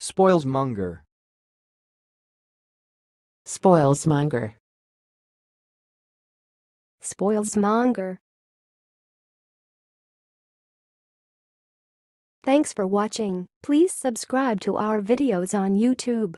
Spoilsmonger. Spoilsmonger. Spoilsmonger. Thanks for watching. Please subscribe to our videos on YouTube.